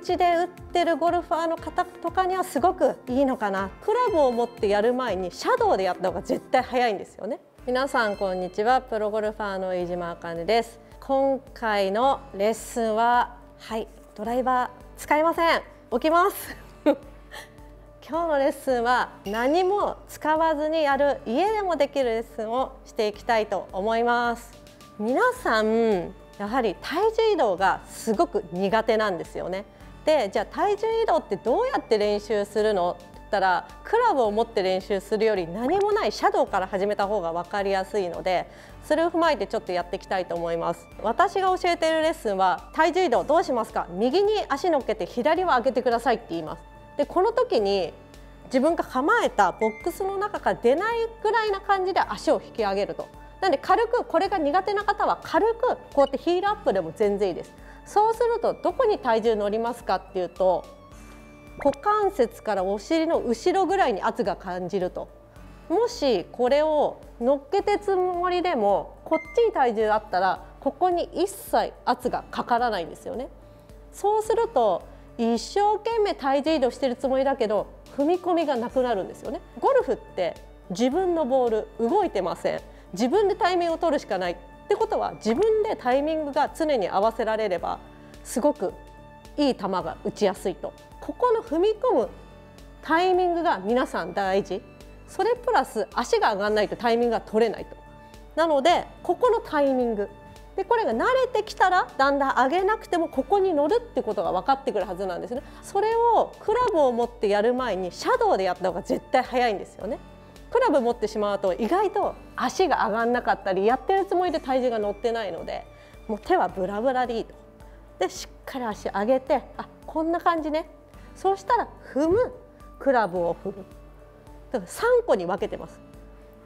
ちで打ってるゴルファーの方とかにはすごくいいのかな。クラブを持ってやる前にシャドウでやった方が絶対早いんですよね。皆さんこんにちは。プロゴルファーの飯島あかねです。今回のレッスンははいドライバー使いません。起きます。今日のレッスンは何も使わずにやる家でもできるレッスンをしていきたいと思います。皆さんやはり体重移動がすごく苦手なんですよね。でじゃあ体重移動ってどうやって練習するの？って言ったらクラブを持って練習するより何もないシャドウから始めた方が分かりやすいのでそれを踏まえてちょっとやっていきたいと思います。私が教えているレッスンは体重移動どうしますか？右に足乗っけて左は上げてくださいって言います。でこの時に自分が構えたボックスの中から出ないぐらいな感じで足を引き上げると。なんで軽くこれが苦手な方は軽くこうやってヒールアップでも全然いいです。そうするとどこに体重乗りますかっていうと股関節からお尻の後ろぐらいに圧が感じると。もしこれを乗っけてつもりでもこっちに体重あったらここに一切圧がかからないんですよね。そうすると一生懸命体重移動してるつもりだけど踏み込みがなくなるんですよね。ゴルフって自分のボール動いてません。自分でタイミングを取るしかない。ってことは自分でタイミングが常に合わせられればすごくいい球が打ちやすいと。ここの踏み込むタイミングが皆さん大事。それプラス足が上がらないとタイミングが取れないと。なのでここのタイミング。でこれが慣れてきたらだんだん上げなくてもここに乗るってことが分かってくるはずなんですね。それをクラブを持ってやる前にシャドウでやった方が絶対早いんですよね。クラブ持ってしまうと意外と足が上がんなかったりやってるつもりで体重が乗ってないのでもう手はブラブラでいいと。でしっかり足上げてあこんな感じね。そうしたら踏むクラブを踏む。だから3個に分けてます。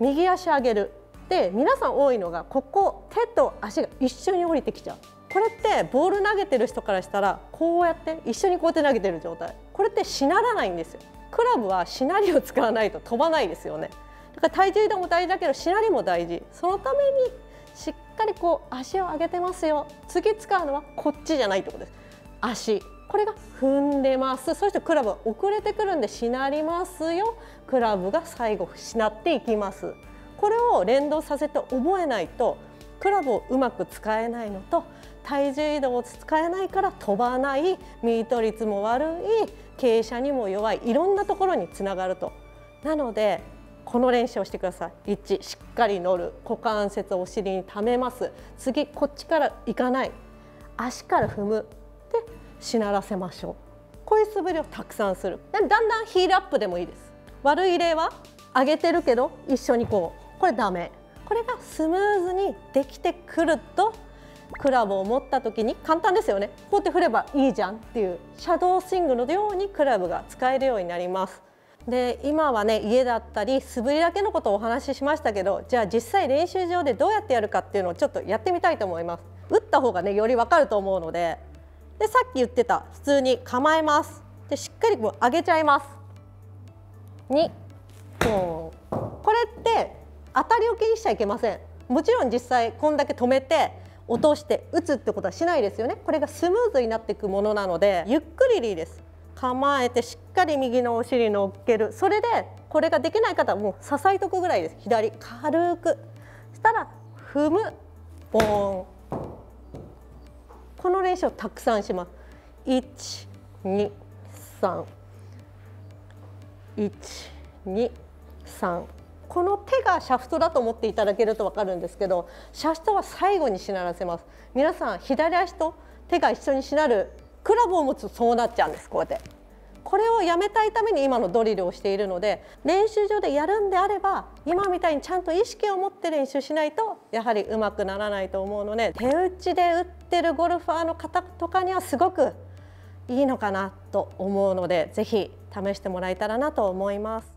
右足上げる。で皆さん多いのがここ手と足が一緒に降りてきちゃう。これってボール投げてる人からしたらこうやって一緒にこうやって投げてる状態。これってしならないんですよ。クラブはしなりを使わないと飛ばないですよね。だから体重移動も大事だけどしなりも大事。そのためにしっかりこう足を上げてますよ。次使うのはこっちじゃないってことです。足。これが踏んでます。そしてクラブは遅れてくるんでしなりますよ。クラブが最後しなっていきます。これを連動させて覚えないとクラブをうまく使えないのと体重移動を使えないから飛ばない。ミート率も悪い。傾斜にも弱い。いろんなところにつながると。なのでこの練習をしてください。1しっかり乗る。股関節をお尻に溜めます。次こっちから行かない。足から踏む。でしならせましょう。こういう素振りをたくさんする。だんだんヒールアップでもいいです。悪い例は上げてるけど一緒にこう。これダメ。これがスムーズにできてくるとクラブを持った時に簡単ですよね。こうやって振ればいいじゃんっていうシャドースイングのようにクラブが使えるようになります。で今はね家だったり素振りだけのことをお話ししましたけどじゃあ実際練習場でどうやってやるかっていうのをちょっとやってみたいと思います。打った方がねよりわかると思うので。でさっき言ってた普通に構えます。でしっかりこう上げちゃいます。2これって当たりを気にしちゃいけません。もちろん実際こんだけ止めて落として打つってことはしないですよね。これがスムーズになっていくものなのでゆっくりでいいです。構えてしっかり右のお尻乗っける。それでこれができない方はもう支えとくぐらいです。左軽く。したら踏む。ボーン。この練習をたくさんします。1 2 3 1 2 3この手がシャフトだと思っていただけると分かるんですけどシャフトは最後にしならせます皆さん左足と手が一緒にしなるクラブを持つとそうなっちゃうんですこうやってこれをやめたいために今のドリルをしているので練習場でやるんであれば今みたいにちゃんと意識を持って練習しないとやはりうまくならないと思うので手打ちで打ってるゴルファーの方とかにはすごくいいのかなと思うので是非試してもらえたらなと思います。